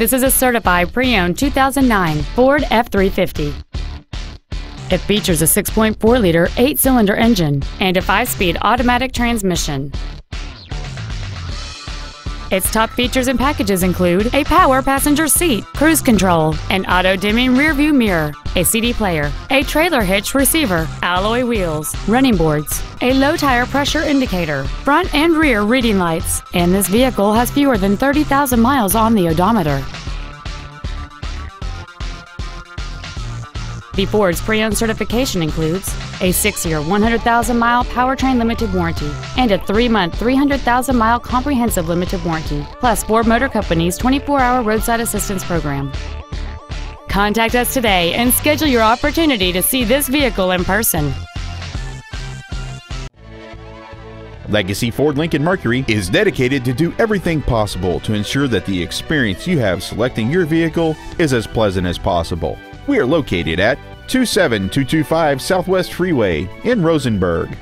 This is a certified pre-owned 2009 Ford F-350. It features a 6.4-liter eight-cylinder engine and a five-speed automatic transmission. Its top features and packages include a power passenger seat, cruise control, an auto-dimming rearview mirror, a CD player, a trailer hitch receiver, alloy wheels, running boards, a low tire pressure indicator, front and rear reading lights, and this vehicle has fewer than 30,000 miles on the odometer. The Ford's pre-owned certification includes a 6-year, 100,000-mile powertrain limited warranty and a 3-month, 300,000-mile comprehensive limited warranty, plus Ford Motor Company's 24-hour roadside assistance program. Contact us today and schedule your opportunity to see this vehicle in person. Legacy Ford Lincoln Mercury is dedicated to do everything possible to ensure that the experience you have selecting your vehicle is as pleasant as possible. We are located at 27225 Southwest Freeway in Rosenberg.